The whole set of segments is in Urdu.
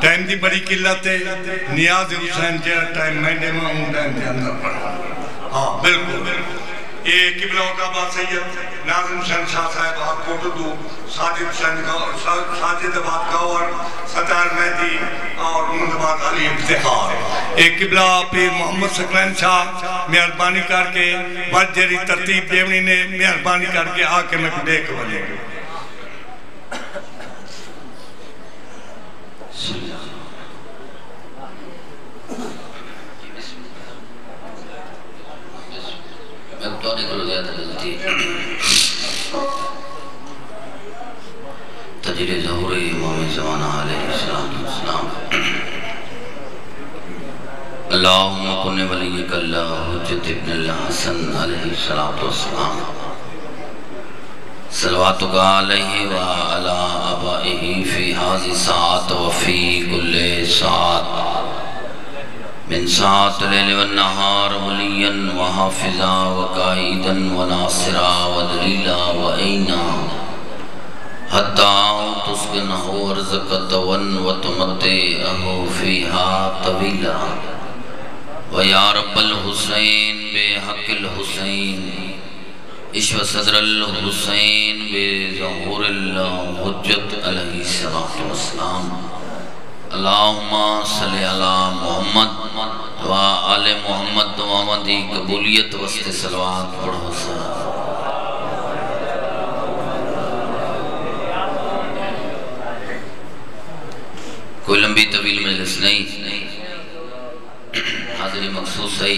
ٹائم دی بڑی قلت ہے، نیاز حسین جیرا ٹائم میں نے ماں ہوں ٹائم دے اندر پڑھا۔ ہاں بالکل۔ یہ قبلہ کا بات سید ناظم حسین شاہ صاحب، آپ کو تو دو، ساجد حسین کا، ساجد بات کا اور ستار مہدی اور مندبات علی افتخار۔ ایک قبلہ پیر محمد سکرین شاہ مہربانی کر کے بڑھ جیری ترتیب دیونی نے مہربانی کر کے آکے میں کو دیکھ بنے۔ میں کو زیادہ غلطی تجری ظہور امام زمانہ علیہ السلام اللہم کن ولیک اللہ، حجت ابن اللہ حسن علیہ السلام صلواتک علیہ وعلا آبائہ فی حاضی ساعت وفی کل ساعت۔ من ساعت لیل والنہار ولیا وحافظا وقائدا وناصرا ودلیلا وعینا حتی تسکنہ ورزقتون وتمتعہ فیہا طویلا ویا رب الحسین بے حق الحسین عشو صدر الحسین بے ظہور اللہ حجت علیہ السلام اللہم صلی اللہ محمد و آل محمد و آمدی قبولیت وسط سلوات پڑھو سلام کوئی لمبی طویل مجلس نہیں حاضری مخصوص ہے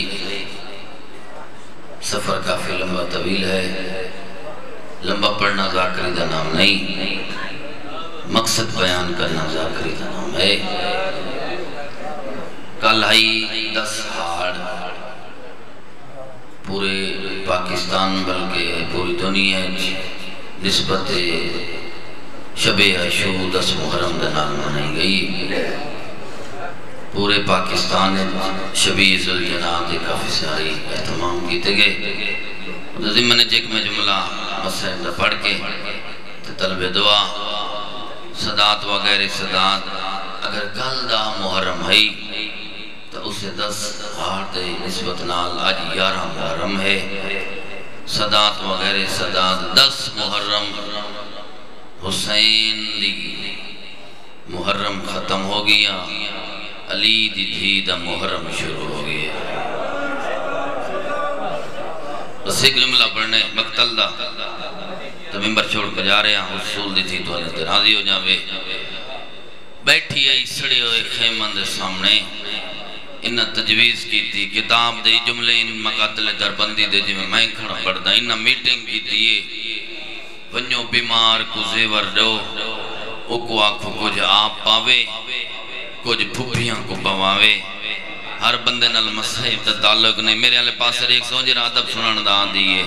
سفر کافی لمبا طویل ہے لمبا پڑھنا ذاکری دا نام نہیں مقصد بیان کرنا ذاکری دا نام ہے। کل ہی دس ہاڑ پورے پاکستان بلکہ پوری دنیا نسبت شب عشو دس محرم دنال منائی گئی۔ پورے پاکستان شبی ذوالجناب دے کافی ساری احتمام کیتے گئے۔ ضمن جیک میں جملہ مسئلہ پڑھ کے طلب دعا صدات وغیرہ صدات اگر کل دا محرم ہے، تو اسے دس ہار دے نسبت نال آج یارہ محرم ہے۔ صدات وغیرہ صدات، دس محرم۔ حسین دی محرم ختم ہو گیا علی دی دھی دا محرم شروع ہو گیا بس ایک جملہ پڑھنے، مقتل دا، تو ممبر چھوڑ کر جا رہے ہیں۔ حصول دی تھی تو اللہ تے راضی ہو جاوے۔ بیٹھی آئی سڑے ہوئے خیمن دے سامنے۔ انہا تجویز کی تھی کتاب دے جملے، ان مقاتل دربندی دے جی میں میں کھڑا پڑھتا انہا میٹنگ کی تھی یہ بیمار کو زیور دو اکو آنکھو کچھ آپ پاوے، کچھ پھوپیاں کو بواوے ہر بندے نال مسائب تا تعلق نہیں، میرے علی پاس ایک سوجر عدب سنان دا دیئے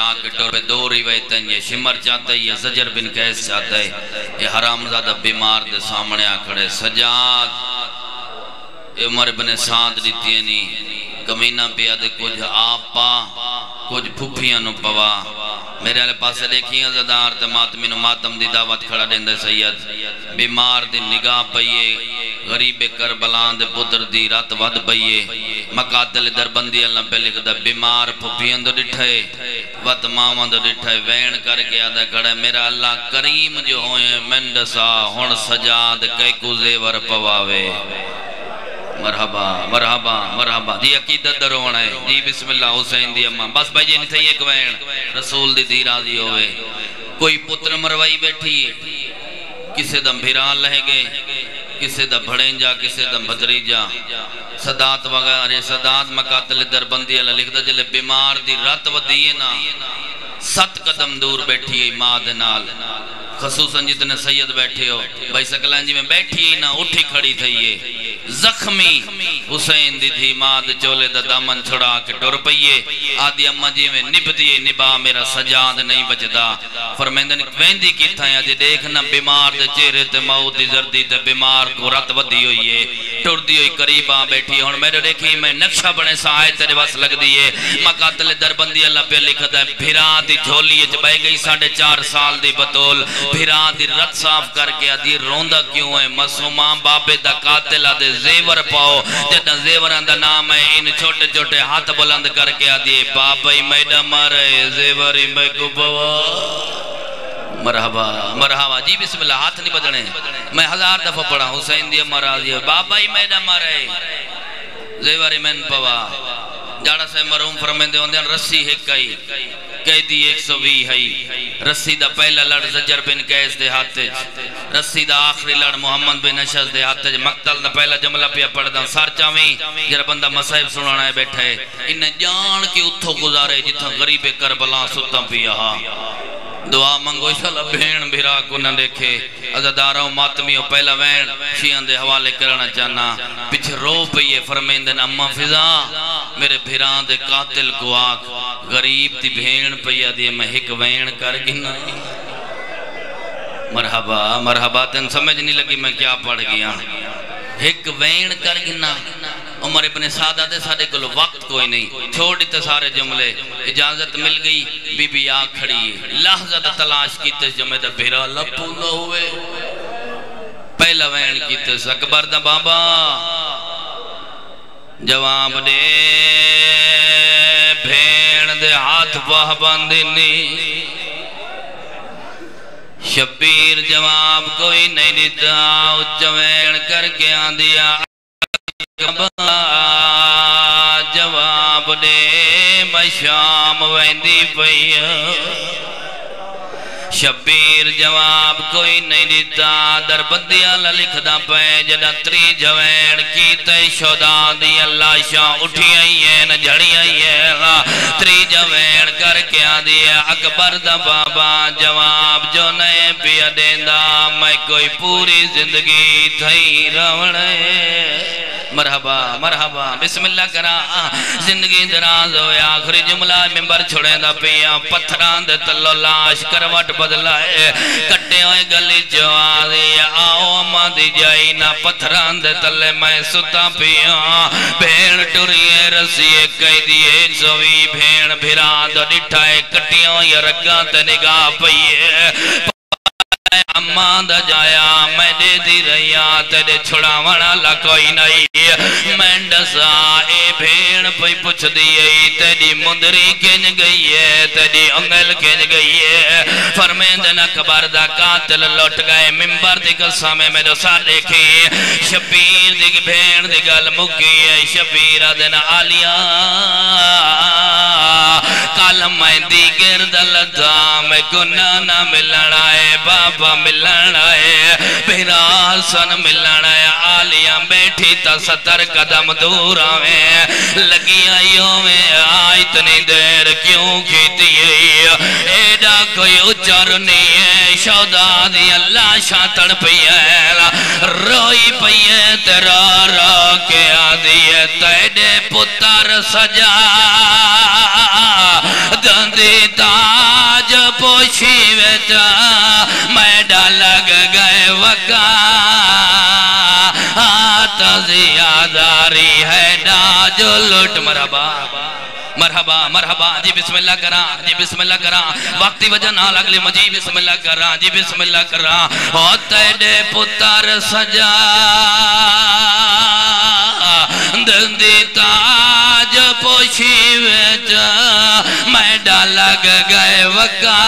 ابن کے ٹور پہ دو روایتیں یہ شمر چاہتا ہے، یہ زجر بن قیس چاہتا ہے۔ یہ حرام زادہ بیمار دے سامنے آکھڑے سجاد اے عمر بن سانت لیتی ہے نہیں۔ کمینہ پیادے کچھ آپ پا کچھ پھپیاں نو پوا۔ میرے علی پاسے دیکھیاں زدار تے ماتمین ماتم دی دعوت کھڑا دیندے سید۔ بیمار دی نگاہ پئیے غریب کربلان دے پتر دی رات ود پئیے مقاتل دربندی اللہ پہ لکھ دا بیمار پھوپیاں دو ڈٹھائے وط ماما دو ڈٹھائے وین کر کے آدھا کھڑا میرا اللہ کریم جو ہوئے مندسا ہون سجاد کئی کو زیور پواوے۔ مرحبا مرحبا مرحبا، دی عقیدت دروڑ ہے، دی بسم اللہ حسین دی اممہ بس بھائی جنی تھے ایک وین۔ رسول دی دی راضی ہوئے۔ کوئی پتر مروائی بیٹھی، کسے دم بھیران لہے گے کسے دم بھڑیں جا، کسے دم بھجری جا۔ صدات وغیرہ صدات مقاتل دربندی اللہ لکھ دا، جلے بیمار دی رات و دیئے نا۔ ست قدم دور بیٹھی ہے ماں دنال خصوصاً جتنے سید بیٹھے ہو، بھائی سکلان جی میں بیٹھی ہی نا اٹھی کھڑی تھئی یہ۔ زخمی، حسین دی تھی ماد چولے دا دامن چھڑا کے ٹور پئیے۔ آدھی اممہ جی میں نب دیئے نبا میرا سجاد نہیں بچدا۔ فرمیندن ویندی کی تھا یا جی دیکھنا بیمار دے چہرے تے موت دی زردی تے بیمار کو رت ودی ہوئی ہے۔ ٹور دی ہوئی قریبا بیٹھی ہون میرے دیکھی، میں نقشہ بڑے سائے تیرے بس لگ دیئے مقاتل دربندی اللہ پہ لکھ دا بھیرا دی جھولی اچ بے گئی ساڑھے چار سال دی بطول۔ بھرا دی رت صاف کر کے آدھی روندہ کیوں ہے؟ مسومان بابے دا قاتل آدھے زیور پاؤ۔ جدہ زیوران دا نام ہے، ان چھوٹے چھوٹے ہاتھ بلند کر کے آدھی بابا میڈا مارے زیوری میں کو بوا۔ مرحبا مرحبا۔ جی بسم اللہ، ہاتھ نہیں بدنے میں ہزار دفعہ پڑھا، حسین دی مرا دی۔ بابا ہی میڈا مارے زیوری میں پوا۔ جاڑا سے مرحوم فرمیندے ہوندے ہیں رسی ہے کئی قیدی ایک سو بھی ہے رسی دا پہلا لڑ زجر بن قیس دے ہاتھے رسی دا آخری لڑ محمد بن اشز دے ہاتھے مقتل دا پہلا جملہ پیا پڑھ دا ہاں۔ سار چاویں جرہ بندہ مسائب سنانا ہے بیٹھے انہیں جان کی اتھو گزارے جتھا غریب کربلا ستا پیا ہاں۔ دعا منگو انشاءاللہ بھین بھیرا کو نہ دیکھے۔ ازداروں ماتمیوں پہلا وین شیعن دے حوالے کرنا چاہنا۔ پچھ رو پئیے فرمیندن اما فضا۔ میرے بھیران دے قاتل کو آگ غریب دی بھین پئیے دیئے میں ہک وین کر گنا مرحبا مرحبا تن سمجھ نہیں لگی میں کیا پڑھ گیا۔ ہک وین کر گنا عمر ابن سادہ دے سارے کلو وقت کوئی نہیں۔ چھوڑ دیتے سارے جملے اجازت مل گئی۔ بی بی آ کھڑی ہے۔ لحظہ دا تلاش کیتے جمعے دا بھیرا لپولہ ہوئے۔ پہلا وین کیتے سکبر دا بابا۔ جواب دے بھین دے ہاتھ پاہ باندھنی شبیر جواب کوئی نہیں دیتا اچھوین کر کے آن دیا جواب دے میں شام ویندی پئیا شبیر جواب کوئی نہیں دیتا در بندیاں لکھ دا پہ جدہ تری جوین کی تے شدا دی اللہ شاہ اٹھی آئی ہے نہ آئی ہے ہاں، تری جوین کر کے آدھی ہے، اکبر دا بابا جواب جو نئے پیا دیندہ میں کوئی پوری زندگی تھئی روڑے مرحبا مرحبا بسم اللہ کرا۔ زندگی دراز ہوئے، آخری جملہ ممبر چھوڑے دا پیا۔ پتھران دے تلو لاش کروٹ بدلائے۔ کٹے ہوئے گلی جو آدھی آؤ اما دی جائی نا۔ پتھران دے تلے میں ستا پیا۔ بھین ٹوریے رسیے کئی دی سوی بھین بھرا دو ڈٹھائے۔ کٹیوں یا رگاں تے نگاہ پئیے۔ اما دا جایا، میں دے دی رہیا، تیرے چھڑا وڑا لکوئی نہیں۔ میں ڈسا، اے بھیڑ پئی پچھ دیئی تیری مدری کن گئی ہے، تیری انگل کن گئی ہے۔ فرمیندن اکبر دا قاتل لوٹ گئے ممبر دی قصہ میں میرے ساتھ دیکھی شبیر دی بھیڑ دی گل مکی ہے، شبیر دن آلیا۔ کالم میں دی گرد میں گناہ نہ ملن آئے بابا۔ صاحبہ ملن آئے۔ بھیرا سن ملن آئے آلیاں بیٹھی تا ستر قدم دور آویں۔ لگی آئیوں میں آئی اتنی دیر کیوں کھیتی ہے؟ ایڈا کوئی اچھر نہیں ہے۔ شودا دی اللہ شاتن پی ہے۔ روئی پی ہے تیرا رو کے آدھی ہے؟ تیڑے پتر سجا۔ مرحبا مرحبا مرحبا جی بسم اللہ کرا جی بسم اللہ کرا، وقتی وجہ نال اگلی مجی بسم اللہ کرا جی بسم اللہ کرا، او تیڑے پتر سجا، دندی تاج پوشی ویچا میڈا لگ گئے وکا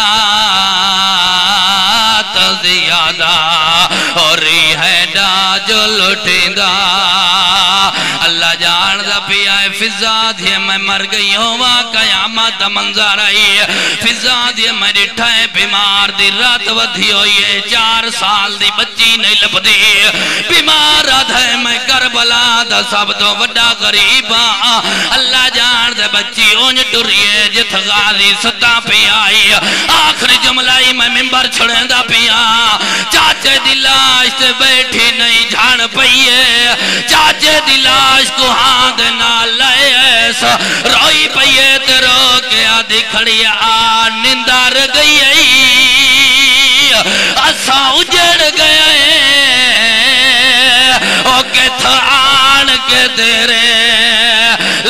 میں مر گئی ہوا قیامت منظر آئی فضا دیئے میں ڈٹھا ہے، بیمار دی رات ودھی ہوئی ہے۔ چار سال دی بچی نہیں لپ دی بیمار رات ہے میں کربلا دا سب تو وڈا غریبا ہاں۔ اللہ جان دے بچی اونج ٹریے جت غازی ستا پی آئی آخری جملائی میں ممبر چھڑیں دا پیا چاچے دلاش تے بیٹھی نہیں جھان پئیے چاچے دلاش کو ہاں دینا لائے ایسا روئی پئیے تے رو کے آدھی کھڑی آ نندار گئی اسا اجڑ گئے او کہ تھا آن کے تیرے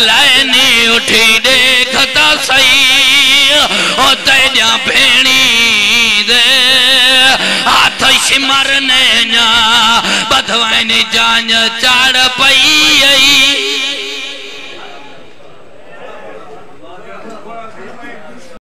لائنی اٹھی دیکھتا سی او تیجا پھینی دے۔ مرنے بدوائن جان چاڑ